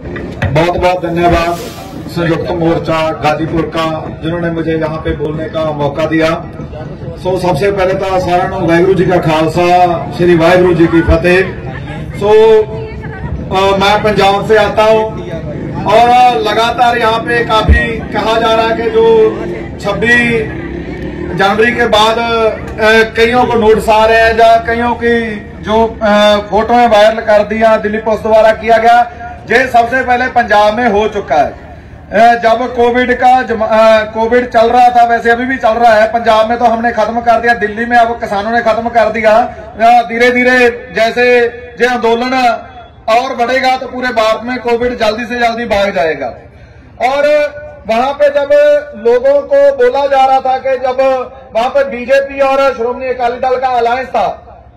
बहुत बहुत धन्यवाद संयुक्त मोर्चा गाजीपुर का, जिन्होंने मुझे यहाँ पे बोलने का मौका दिया। सो सबसे पहले तो सारा वाहगुरु जी का खालसा, श्री वाहगुरु जी की फतेह। सो मैं पंजाब से आता हूँ और लगातार यहाँ पे काफ़ी कहा जा रहा है कि जो 26 जनवरी के बाद कईयों को नोटिस आ रहे हैं या कईयों की जो फ़ोटो वायरल कर दिया दिल्ली पुलिस द्वारा किया गया ये सबसे पहले पंजाब में हो चुका है। जब कोविड का कोविड चल रहा था, वैसे अभी भी चल रहा है। पंजाब में तो हमने खत्म कर दिया, दिल्ली में अब किसानों ने खत्म कर दिया। धीरे धीरे जैसे जो आंदोलन और बढ़ेगा तो पूरे भारत में कोविड जल्दी से जल्दी भाग जाएगा। और वहाँ पे जब लोगों को बोला जा रहा था कि जब वहाँ पे बीजेपी और श्रोमणी अकाली दल का अलायंस था,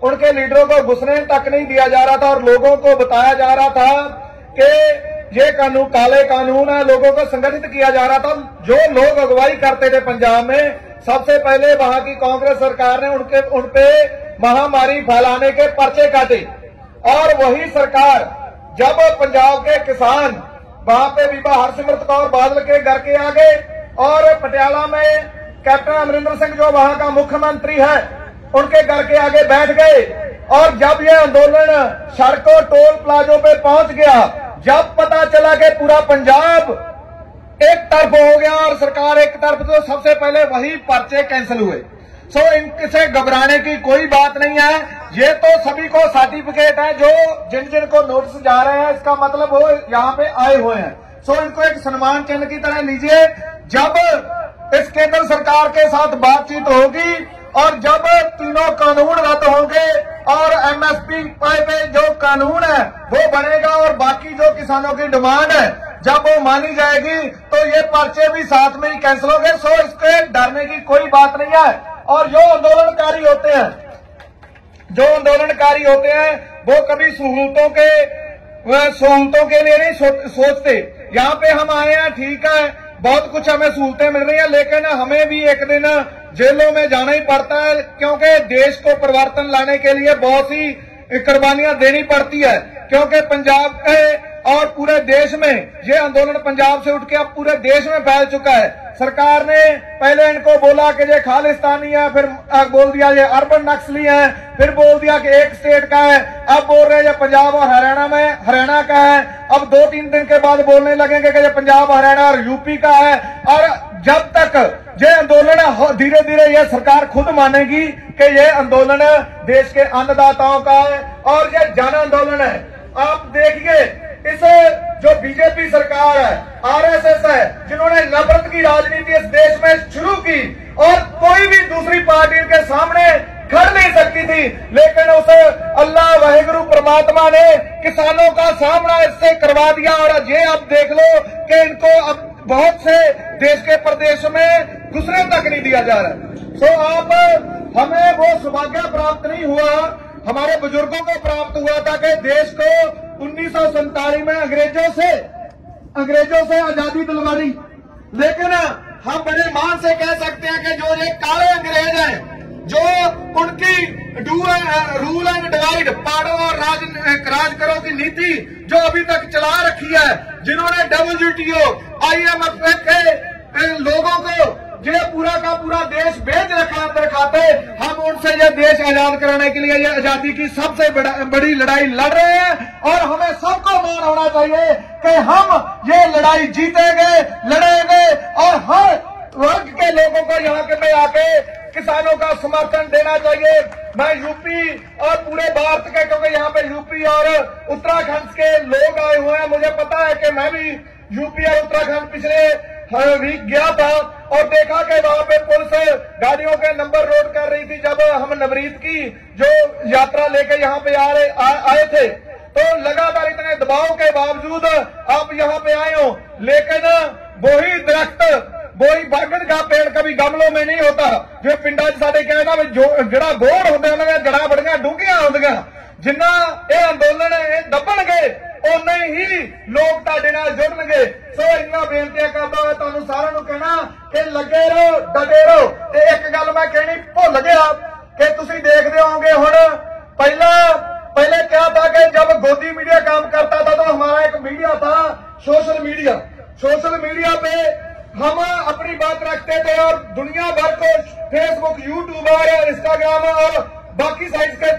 उनके लीडरों को घुसने तक नहीं दिया जा रहा था और लोगों को बताया जा रहा था कि ये कानून, काले कानून है, लोगों को संगठित किया जा रहा था। जो लोग अगुवाई करते थे पंजाब में, सबसे पहले वहाँ की कांग्रेस सरकार ने उनके उनपे महामारी फैलाने के पर्चे काटे। और वही सरकार, जब पंजाब के किसान वहाँ पे बीबा हरसिमरत कौर बादल के घर के आगे, और पटियाला में कैप्टन अमरिंदर सिंह जो वहाँ का मुख्यमंत्री है, उनके घर के आगे बैठ गए, और जब ये आंदोलन सड़कों, टोल प्लाजों पे पहुँच गया जब पता चला कि पूरा पंजाब एक तरफ़ हो गया और सरकार एक तरफ़ तो सबसे पहले वही पर्चे कैंसिल हुए। सो इनसे घबराने की कोई बात नहीं है। ये तो सभी को सर्टिफिकेट है, जो जिन जिन को नोटिस जा रहे हैं, इसका मतलब वो यहाँ पे आए हुए हैं। सो इनको एक सम्मान चिन्ह की तरह लीजिए। जब इस केंद्र सरकार के साथ बातचीत होगी और जब तीनों कानून रद्द होंगे एमएसपी पे जो कानून है, वो बनेगा और बाकी जो किसानों की डिमांड है, जब वो मानी जाएगी तो ये पर्चे भी साथ में ही कैंसिल होंगे। सो इसके डरने की कोई बात नहीं है। और जो आंदोलनकारी होते हैं, जो आंदोलनकारी होते हैं, वो कभी सहूलतों के सहूलतों के लिए नहीं सोचते। यहाँ पे हम आए हैं, ठीक है बहुत कुछ हमें सहूलतें मिल रही हैं, लेकिन हमें भी एक दिन जेलों में जाना ही पड़ता है, क्योंकि देश को परिवर्तन लाने के लिए बहुत सी कुर्बानियाँ देनी पड़ती है, क्योंकि पंजाब और पूरे देश में ये आंदोलन पंजाब से उठ के अब पूरे देश में फैल चुका है। सरकार ने पहले इनको बोला कि ये खालिस्तानी है, फिर बोल दिया ये अर्बन नक्सली है, फिर बोल दिया कि एक स्टेट का है। अब बोल रहे हैं ये पंजाब और हरियाणा में, हरियाणा का है। अब दो तीन दिन के बाद बोलने लगेंगे कि ये पंजाब, हरियाणा और यूपी का है। और जब तक ये आंदोलन धीरे धीरे ये सरकार खुद मानेगी कि ये आंदोलन देश के अन्नदाताओं का है और ये जन आंदोलन है। आप देखिए इस जो बीजेपी सरकार है, आरएसएस है, जिन्होंने नफरत की राजनीति इस देश में शुरू की और कोई भी दूसरी पार्टी के सामने खड़ नहीं सकती थी। लेकिन उस अल्लाह वाहेगुरु परमात्मा ने किसानों का सामना इससे करवा दिया और ये अब देख लो कि इनको अब बहुत से देश के प्रदेश में घुसने तक नहीं दिया जा रहा सो आप, हमें वो सौभाग्य प्राप्त नहीं हुआ, हमारे बुज़ुर्गों को प्राप्त हुआ था कि देश को उन्नीस में अंग्रेज़ों से अंग्रेज़ों से आज़ादी दिलवानी लेकिन, हम बड़े मान से कह सकते हैं कि जो ये काले अंग्रेज़ हैं, जो उनकी रूल एंड डिवाइड पाड़ो और राज राज करो की नीति जो अभी तक चला रखी है, जिन्होंने W T O I WTO IMF के लोगों को ये पूरा का पूरा देश बेच रखा दिखाते हम उनसे ये देश आज़ाद कराने के लिए ये आज़ादी की सबसे बड़ी लड़ाई लड़ रहे हैं और हमें सबको मान होना चाहिए कि हम ये लड़ाई जीतेंगे, लड़ेंगे और हर वर्ग के लोगों को यहाँ के में आके किसानों का समर्थन देना चाहिए। मैं यूपी और पूरे भारत के, क्योंकि यहाँ पे यूपी और उत्तराखंड के लोग आए हुए हैं, मुझे पता है कि मैं भी यूपी और उत्तराखंड पिछले वीक गया था और देखा कि वहाँ पे पुलिस गाड़ियों के नंबर रोड कर रही थी जब हम नवरीत की जो यात्रा लेके यहाँ पे आ रहे आए थे। तो लगातार इतने दबाव के बावजूद आप यहाँ पे आए हो। लेकिन वही दरख्त, वही बागड़ का पेड़ कभी गमलों में नहीं होता। जो पिंडा साढ़े कहना जड़ा गोड़ होंगे उन्होंने जड़ा बड़िया डूंघिया होंगे जिन्ना ये आंदोलन दबणगे ਉਨੇ ਹੀ ਲੋਕ ਤੁਹਾਡੇ ਨਾਲ ਜੁੜਨਗੇ ਸੋ ਇੰਨਾ ਬੇਨਤੀਆਂ ਕਰਦਾ ਹਾਂ ਤੁਹਾਨੂੰ ਸਾਰਿਆਂ ਨੂੰ ਕਹਿਣਾ ਕਿ ਲੱਗੇ ਰਹੋ ਡਟੇ ਰਹੋ ਤੇ ਇੱਕ ਗੱਲ ਮੈਂ ਕਹਿਣੀ ਭੁੱਲ ਗਿਆ ਕਿ ਤੁਸੀਂ ਦੇਖਦੇ ਹੋਵੋਗੇ ਹੁਣ ਪਹਿਲਾਂ पहले क्या था कि जब गोदी मीडिया काम करता था तो हमारा एक मीडिया था सोशल मीडिया सोशल मीडिया पे हम अपनी बात रखते थे और दुनिया भर को फेसबुक यूट्यूब और इंस्टाग्राम और बाकी साइट के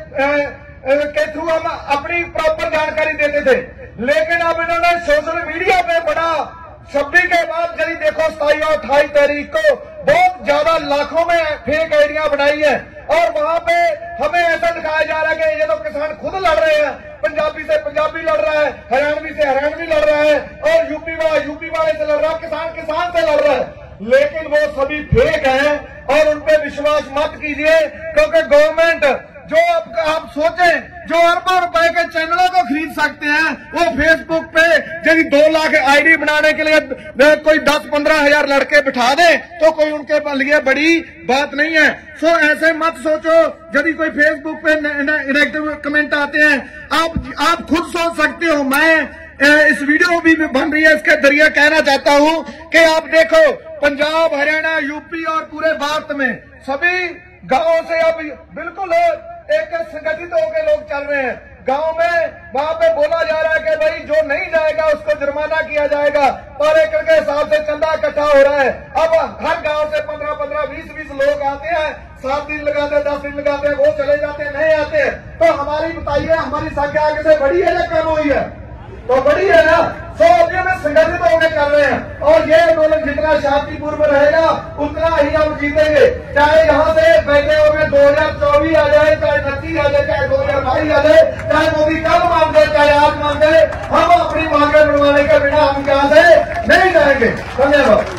के थ्रू हम अपनी प्रॉपर जानकारी देते थे। लेकिन अब इन्होंने सोशल मीडिया पे बड़ा छब्बीस के बाद यदि देखो, सताई और अट्ठाईस तारीख को बहुत ज़्यादा लाखों में फेक आइडिया बनाई है। और वहाँ पे हमें ऐसा दिखाया जा रहा है कि ये तो किसान खुद लड़ रहे हैं। पंजाबी से पंजाबी लड़ रहा है, हरियाणवी से हरियाणवी लड़ रहा है, और यूपी वाला यूपी वाले से लड़ रहा है किसान किसान से लड़ रहा है। लेकिन वो सभी फेक हैं, और उन पर विश्वास मत कीजिए, क्योंकि गवर्नमेंट जो आप, आप सोचें जो अरबों रुपए के चैनलों को खरीद सकते हैं वो फेसबुक पे यदि दो लाख आईडी बनाने के लिए कोई दस पंद्रह हज़ार लड़के बिठा दे तो कोई उनके लिए बड़ी बात नहीं है। सो ऐसे मत सोचो यदि कोई फेसबुक पे नेगेटिव कमेंट आते हैं आप आप खुद सोच सकते हो। मैं इस वीडियो भी बन रही है इसके ज़रिए कहना चाहता हूँ कि आप देखो पंजाब हरियाणा यूपी और पूरे भारत में सभी गाँवों से अब बिल्कुल एक संगठित होकर लोग चल रहे हैं। गाँव में वहाँ पे बोला जा रहा है कि भाई, जो नहीं जाएगा, उसको जुर्माना किया जाएगा। पर एकड़ के हिसाब से चंदा इकट्ठा हो रहा है। अब हर गाँव से पंद्रह पंद्रह, बीस बीस लोग आते हैं। सात दिन लगाते हैं, दस दिन लगाते हैं, वो चले जाते हैं, नहीं आते तो हमारी बताइए, हमारी संख्या आगे से बड़ी है या कम हुई है? तो बड़ी है ना? सो अभी में संगठित होकर कर रहे हैं। और ये आंदोलन जितना शांतिपूर्व रहेगा, उतना ही हम जीतेंगे। चाहे यहाँ से बैठे दो हज़ार चौबीस आ जाए, चाहे उनतीस आ जाए, चाहे दो हज़ार बाईस आ जाए, चाहे मोदी कल मांग चाहे आज मांग हम अपनी मांगे बनवाने के बिना हम यहाँ से नहीं जाएँगे। धन्यवाद।